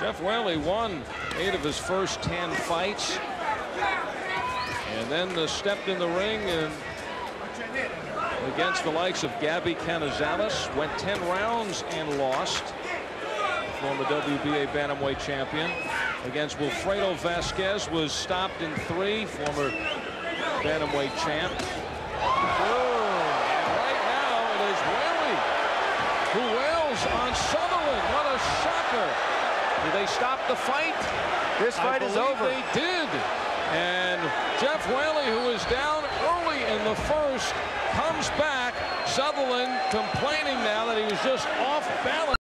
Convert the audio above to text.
Jeff Whaley won eight of his first 10 fights. And then stepped in the ring and against the likes of Gabby Canizales. Went 10 rounds and lost. Former WBA bantamweight champion. Against Wilfredo Vasquez was stopped in three. Former bantamweight champ. And right now it is Whaley who wails on Southerland. What a shocker. Did they stop the fight? This fight I is over. They did. And Jeff Whaley, who was down early in the first, comes back. Southerland complaining now that he was just off balance.